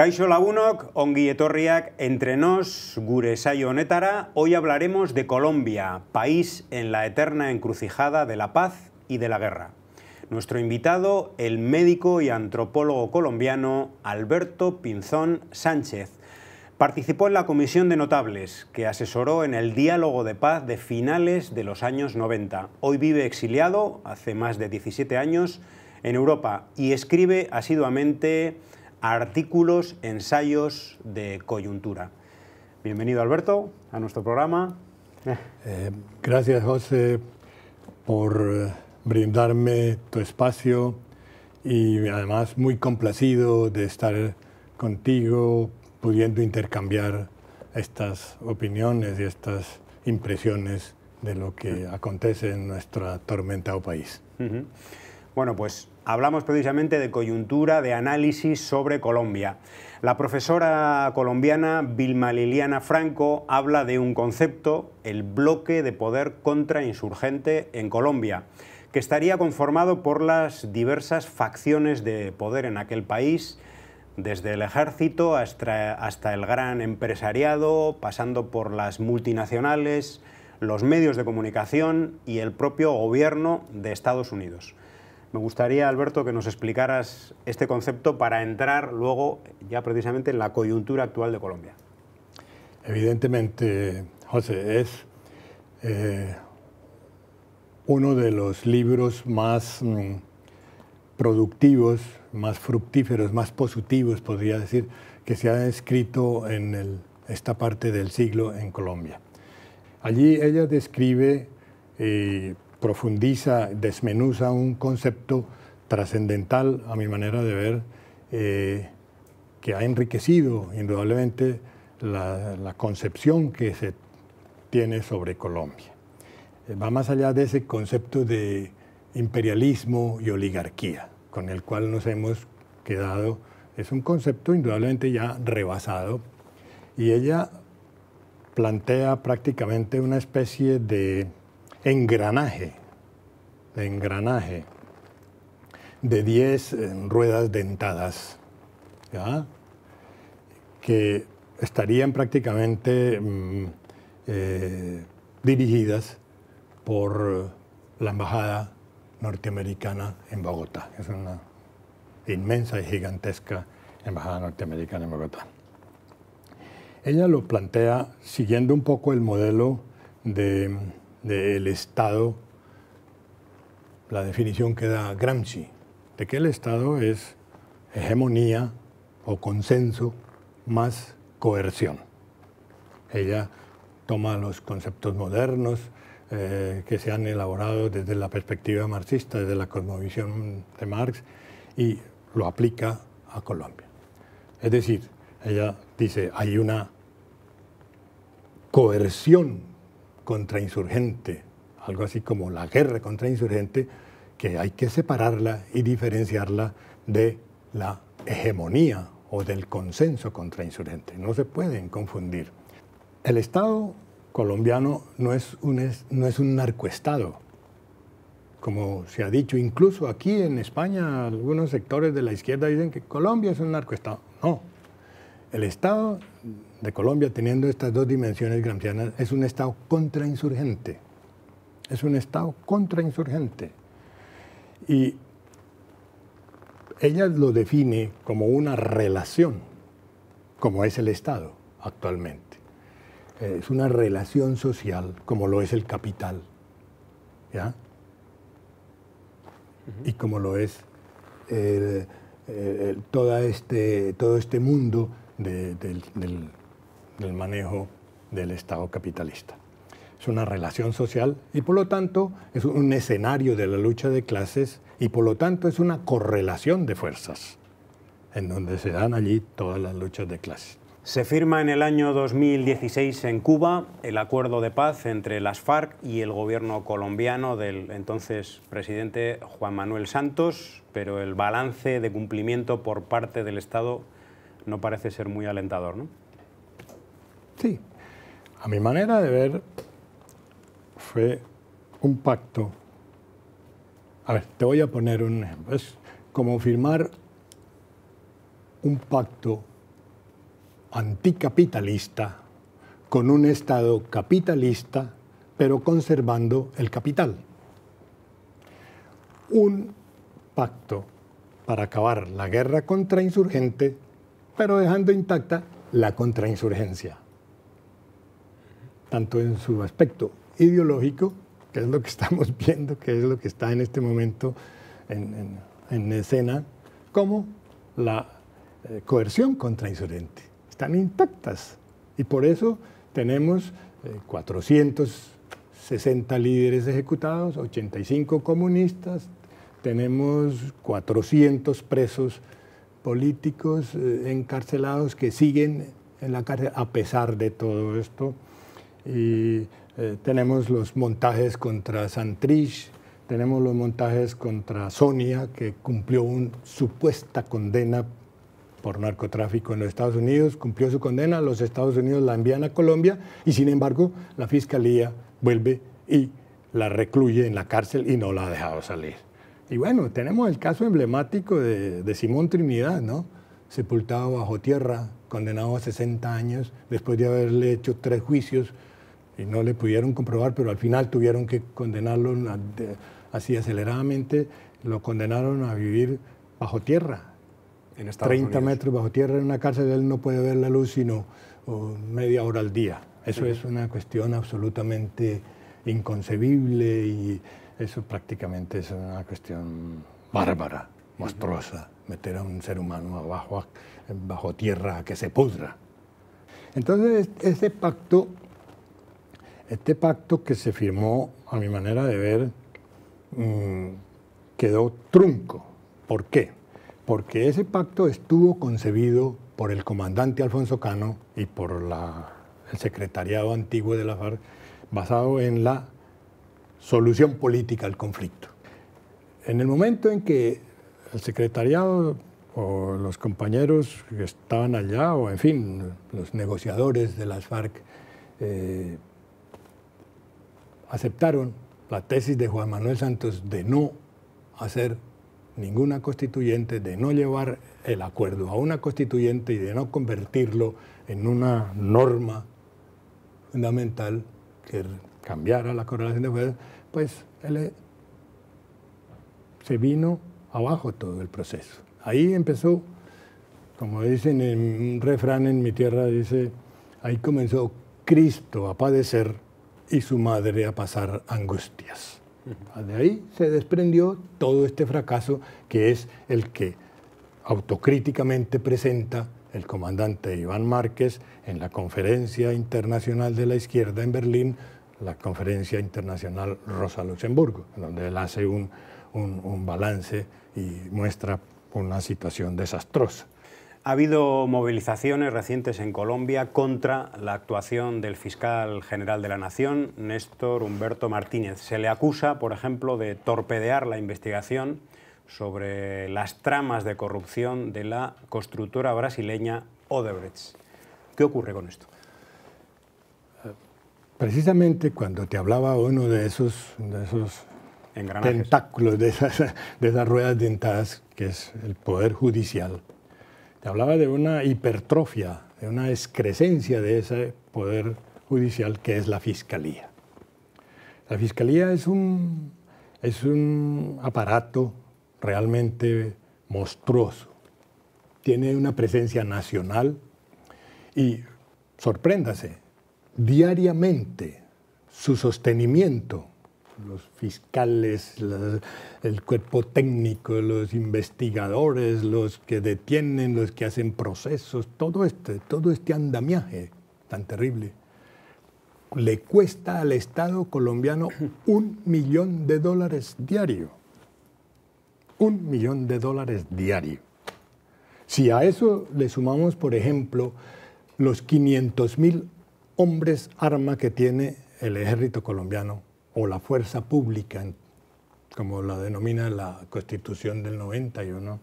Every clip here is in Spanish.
Kaixo Lagunok, ongi etorriak entre nos, gure saio hoy hablaremos de Colombia, país en la eterna encrucijada de la paz y de la guerra. Nuestro invitado, el médico y antropólogo colombiano Alberto Pinzón Sánchez, participó en la Comisión de Notables, que asesoró en el diálogo de paz de finales de los años 90. Hoy vive exiliado, hace más de 17 años, en Europa y escribe asiduamente artículos, ensayos de coyuntura. Bienvenido Alberto a nuestro programa. Eh, gracias José por eh, brindarme tu espacio y además muy complacido de estar contigo pudiendo intercambiar estas opiniones y estas impresiones de lo que acontece en nuestro atormentado país. Uh -huh. Bueno, pues hablamos precisamente de coyuntura, de análisis sobre Colombia. La profesora colombiana Vilma Liliana Franco habla de un concepto, el bloque de poder contrainsurgente en Colombia, que estaría conformado por las diversas facciones de poder en aquel país, desde el ejército hasta, hasta el gran empresariado, pasando por las multinacionales, los medios de comunicación y el propio gobierno de Estados Unidos. Me gustaría, Alberto, que nos explicaras este concepto para entrar luego ya precisamente en la coyuntura actual de Colombia. Evidentemente, José, es eh, uno de los libros más mm, productivos, más fructíferos, más positivos, podría decir, que se ha escrito en esta parte del siglo en Colombia. Allí ella describe eh, profundiza, desmenuza un concepto trascendental, a mi manera de ver, eh, que ha enriquecido indudablemente la, la, concepción que se tiene sobre Colombia. Eh, va más allá de ese concepto de imperialismo y oligarquía, con el cual nos hemos quedado. Es un concepto indudablemente ya rebasado y ella plantea prácticamente una especie de engranaje, de engranaje de 10 eh, ruedas dentadas, que estarían prácticamente mm, eh, dirigidas por la Embajada norteamericana en Bogotá. Es una inmensa y gigantesca Embajada norteamericana en Bogotá. Ella lo plantea siguiendo un poco el modelo de del Estado, la definición que da Gramsci, de que el Estado es hegemonía o consenso más coerción. Ella toma los conceptos modernos eh, que se han elaborado desde la perspectiva marxista, desde la cosmovisión de Marx, y lo aplica a Colombia. Es decir, ella dice, hay una coerción contrainsurgente, algo así como la guerra contrainsurgente, que hay que separarla y diferenciarla de la hegemonía o del consenso contrainsurgente. No se pueden confundir. El Estado colombiano no es un, no es un narcoestado, como se ha dicho, incluso aquí en España algunos sectores de la izquierda dicen que Colombia es un narcoestado. No, el Estado de Colombia, teniendo estas dos dimensiones gramscianas, es un Estado contrainsurgente. Es un Estado contrainsurgente. Y ella lo define como una relación, como es el Estado actualmente. Es una relación social, como lo es el capital. ¿Ya? Y como lo es eh, eh, toda este, todo este mundo de, del, del, del manejo del Estado capitalista. Es una relación social y por lo tanto es un escenario de la lucha de clases y por lo tanto es una correlación de fuerzas en donde se dan allí todas las luchas de clases. Se firma en el año 2016 en Cuba el acuerdo de paz entre las FARC y el gobierno colombiano del entonces presidente Juan Manuel Santos, pero el balance de cumplimiento por parte del Estado no parece ser muy alentador, ¿no? Sí. A mi manera de ver, fue un pacto. A ver, te voy a poner un ejemplo. Es como firmar un pacto anticapitalista con un Estado capitalista, pero conservando el capital. Un pacto para acabar la guerra contrainsurgente, pero dejando intacta la contrainsurgencia, tanto en su aspecto ideológico, que es lo que estamos viendo, que es lo que está en este momento en, escena, como la eh, coerción contrainsurgente. Están intactas. Y por eso tenemos 460 eh, líderes ejecutados, 85 comunistas, tenemos 400 presos políticos eh, encarcelados que siguen en la cárcel a pesar de todo esto. Y eh, tenemos los montajes contra Santrich, tenemos los montajes contra Sonia, que cumplió una supuesta condena por narcotráfico en los Estados Unidos, cumplió su condena, los Estados Unidos la envían a Colombia y sin embargo la Fiscalía vuelve y la recluye en la cárcel y no la ha dejado salir. Y bueno, tenemos el caso emblemático de, Simón Trinidad, ¿no? sepultado bajo tierra, condenado a 60 años, después de haberle hecho tres juicios y no le pudieron comprobar, pero al final tuvieron que condenarlo así aceleradamente, lo condenaron a vivir bajo tierra. En 30 metros bajo tierra en una cárcel, él no puede ver la luz sino media hora al día. Eso es una cuestión absolutamente inconcebible y eso prácticamente es una cuestión bárbara, monstruosa, meter a un ser humano abajo, bajo tierra a que se pudra. Entonces, este pacto, este pacto que se firmó, a mi manera de ver, mm, quedó trunco. ¿Por qué? Porque ese pacto estuvo concebido por el comandante Alfonso Cano y por el secretariado antiguo de la FARC, basado en la solución política al conflicto. En el momento en que el secretariado o los compañeros que estaban allá, o en fin, los negociadores de las FARC, eh, aceptaron la tesis de Juan Manuel Santos de no hacer ninguna constituyente, de no llevar el acuerdo a una constituyente y de no convertirlo en una norma fundamental que cambiara la correlación de fuerzas, pues él se vino abajo todo el proceso. Ahí empezó, como dicen en un refrán en mi tierra, dice, ahí comenzó Cristo a padecer y su madre a pasar angustias. De ahí se desprendió todo este fracaso que es el que autocríticamente presenta el comandante Iván Márquez en la Conferencia Internacional de la Izquierda en Berlín la conferencia internacional Rosa Luxemburgo, donde él hace un, balance y muestra una situación desastrosa. Ha habido movilizaciones recientes en Colombia contra la actuación del fiscal general de la Nación, Néstor Humberto Martínez. Se le acusa, por ejemplo, de torpedear la investigación sobre las tramas de corrupción de la constructora brasileña Odebrecht. ¿Qué ocurre con esto? Precisamente cuando te hablaba uno de esos, de esos tentáculos, de esas, de esas ruedas dentadas, que es el Poder Judicial, te hablaba de una hipertrofia, de una excrescencia de ese Poder Judicial que es la Fiscalía. La Fiscalía es un, es un aparato realmente monstruoso. Tiene una presencia nacional y, sorpréndase, diariamente su sostenimiento, los fiscales, el cuerpo técnico, los investigadores, los que detienen, los que hacen procesos, todo este, todo este andamiaje tan terrible, le cuesta al Estado colombiano un millón de dólares diario. Un millón de dólares diario. Si a eso le sumamos, por ejemplo, los 500 mil hombres arma que tiene el ejército colombiano o la fuerza pública, como la denomina la constitución del 91.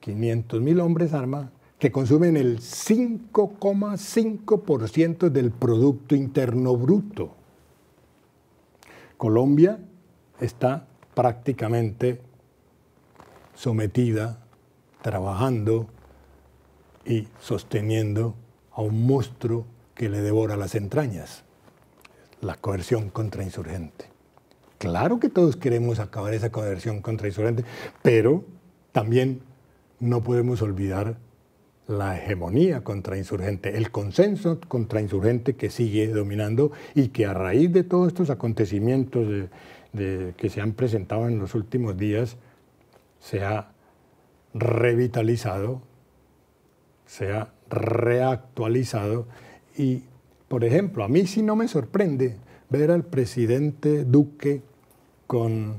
500 mil hombres arma que consumen el 5,5% del Producto Interno Bruto. Colombia está prácticamente sometida, trabajando y sosteniendo a un monstruo que le devora las entrañas, la coerción contrainsurgente. Claro que todos queremos acabar esa coerción contrainsurgente, pero también no podemos olvidar la hegemonía contrainsurgente, el consenso contrainsurgente que sigue dominando y que a raíz de todos estos acontecimientos que se han presentado en los últimos días se ha revitalizado, se ha reactualizado y, por ejemplo, a mí sí no me sorprende ver al presidente Duque con,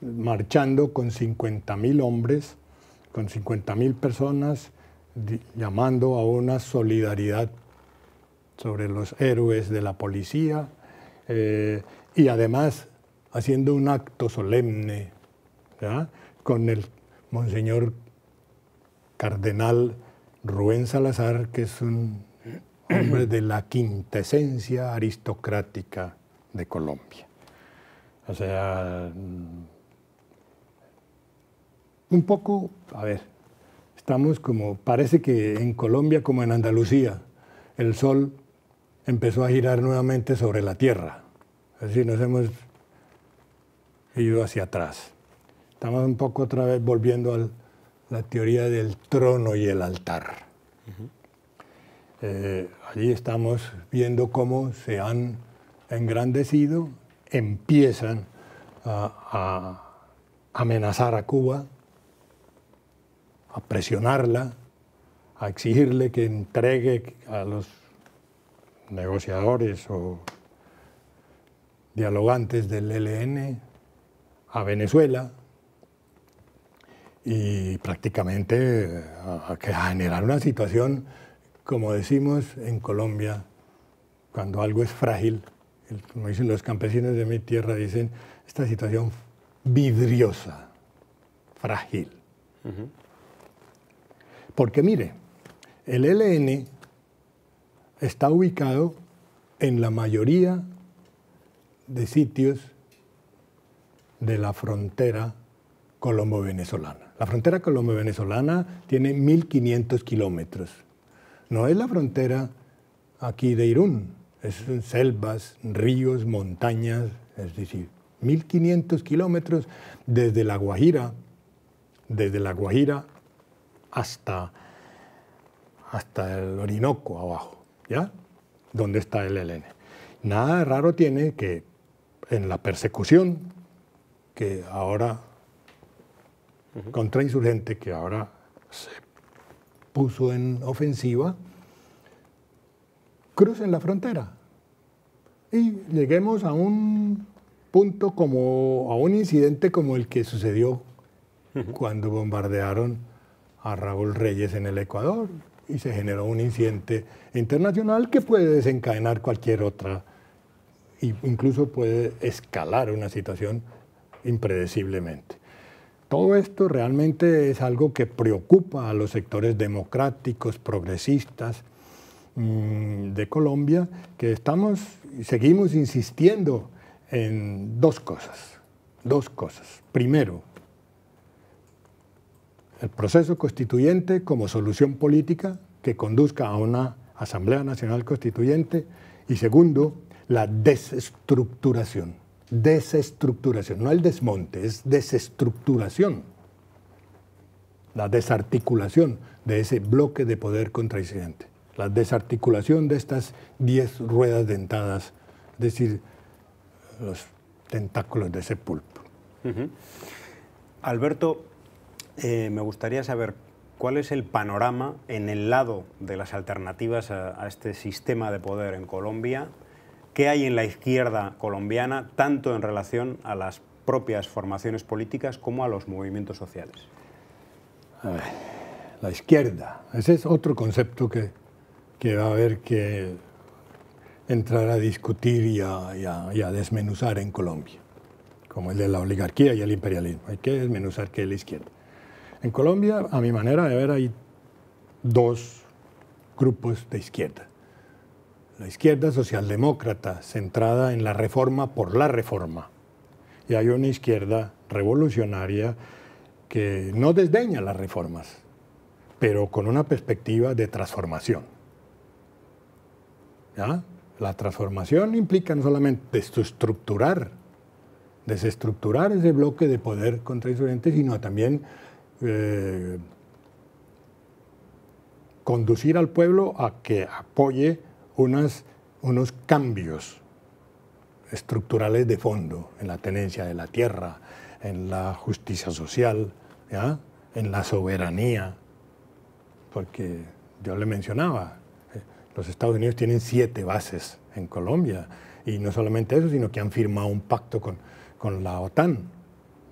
marchando con 50.000 hombres, con 50.000 personas llamando a una solidaridad sobre los héroes de la policía eh, y además haciendo un acto solemne con el monseñor cardenal Rubén Salazar, que es un hombre de la quintesencia aristocrática de Colombia. O sea, un poco, a ver, Estamos como, parece que en Colombia como en Andalucía, el sol empezó a girar nuevamente sobre la tierra. Es decir, nos hemos ido hacia atrás. Estamos un poco otra vez volviendo a la teoría del trono y el altar. Eh, allí estamos viendo cómo se han engrandecido, empiezan a amenazar a Cuba, a presionarla, a exigirle que entregue a los negociadores o dialogantes del ELN a Venezuela y prácticamente a, generar una situación, como decimos en Colombia, cuando algo es frágil, como dicen los campesinos de mi tierra, dicen, esta situación vidriosa, frágil. Porque mire, el ELN está ubicado en la mayoría de sitios de la frontera colombo-venezolana. La frontera colombo-venezolana tiene 1.500 kilómetros. No es la frontera aquí de Irún, es selvas, ríos, montañas, es decir, 1.500 kilómetros desde La Guajira, desde La Guajira hasta, hasta el Orinoco abajo, ¿ya? Donde está el ELN. Nada de raro tiene que en la persecución que ahora, contra insurgente, que ahora se puso en ofensiva, crucen la frontera y lleguemos a un punto como, a un incidente como el que sucedió cuando bombardearon a Raúl Reyes en el Ecuador y se generó un incidente internacional que puede desencadenar cualquier otra, incluso puede escalar una situación impredeciblemente. Todo esto realmente es algo que preocupa a los sectores democráticos, progresistas mm, de Colombia, que estamos y seguimos insistiendo en dos cosas. Dos cosas. Primero, el proceso constituyente como solución política que conduzca a una Asamblea Nacional Constituyente y segundo, la desestructuración. Desestructuración, no el desmonte, es desestructuración. La desarticulación de ese bloque de poder contraincidente. La desarticulación de estas diez ruedas dentadas, es decir, los tentáculos de ese pulpo. Alberto, eh, me gustaría saber cuál es el panorama en el lado de las alternativas a, este sistema de poder en Colombia, qué hay en la izquierda colombiana, tanto en relación a las propias formaciones políticas como a los movimientos sociales. la izquierda, ese es otro concepto que, va a haber que entrar a discutir y a desmenuzar en Colombia, como el de la oligarquía y el imperialismo. Hay que desmenuzar qué es la izquierda. En Colombia, a mi manera de ver, hay dos grupos de izquierda. La izquierda socialdemócrata, centrada en la reforma por la reforma. Y hay una izquierda revolucionaria que no desdeña las reformas, pero con una perspectiva de transformación. La transformación implica no solamente desestructurar, desestructurar ese bloque de poder contra insurgentes, sino también eh, conducir al pueblo a que apoye unas, unos cambios estructurales de fondo en la tenencia de la tierra, en la justicia social, en la soberanía, porque yo le mencionaba, eh, los Estados Unidos tienen siete bases en Colombia, y no solamente eso, sino que han firmado un pacto con, con la OTAN,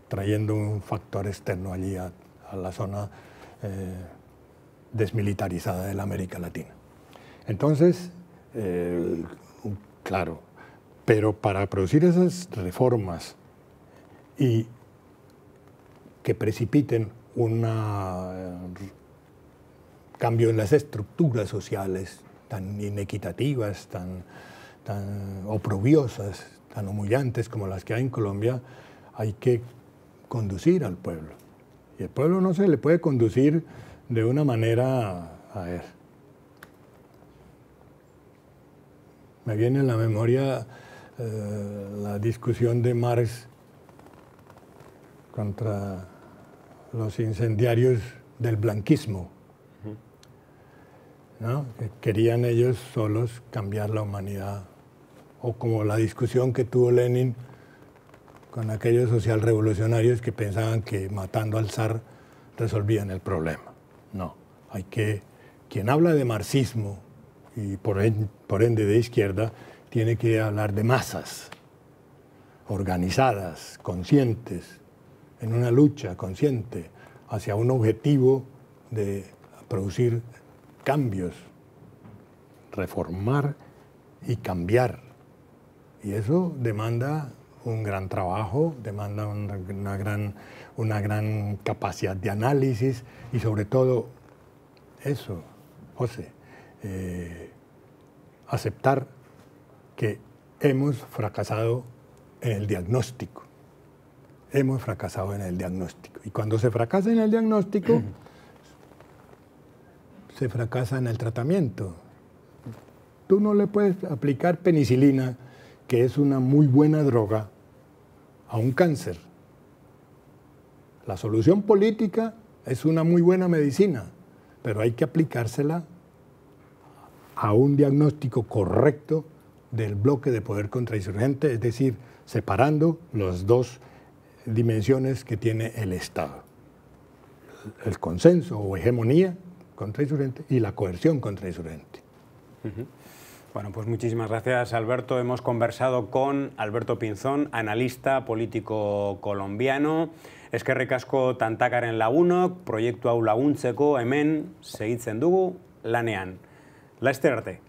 trayendo un factor externo allí a, la zona eh, desmilitarizada de la América Latina. Entonces, eh, claro, pero para producir esas reformas y que precipiten un cambio en las estructuras sociales tan inequitativas, tan, tan oprobiosas, tan humillantes como las que hay en Colombia, hay que conducir al pueblo. Y el pueblo no se le puede conducir de una manera, a ver, me viene a la memoria eh, la discusión de Marx contra los incendiarios del blanquismo. ¿no? querían ellos solos cambiar la humanidad. O como la discusión que tuvo Lenin con aquellos socialrevolucionarios que pensaban que matando al zar resolvían el problema. No, hay que, quien habla de marxismo y por ende de izquierda, tiene que hablar de masas organizadas, conscientes, en una lucha consciente hacia un objetivo de producir cambios, reformar y cambiar. Y eso demanda un gran trabajo, demanda una gran, una gran capacidad de análisis y sobre todo eso, José, eh, aceptar que hemos fracasado en el diagnóstico. Hemos fracasado en el diagnóstico. Y cuando se fracasa en el diagnóstico, se fracasa en el tratamiento. Tú no le puedes aplicar penicilina, que es una muy buena droga, a un cáncer. La solución política es una muy buena medicina, pero hay que aplicársela a un diagnóstico correcto del bloque de poder contrainsurgente, es decir, separando las dos dimensiones que tiene el Estado. El consenso o hegemonía contrainsurgente y la coerción contrainsurgente. Bueno, pues muchísimas gracias Alberto. Hemos conversado con Alberto Pinzón, analista político colombiano. Es que recasco en la 1, proyecto aula untzeko hemen segitzen dugu lanean. La arte.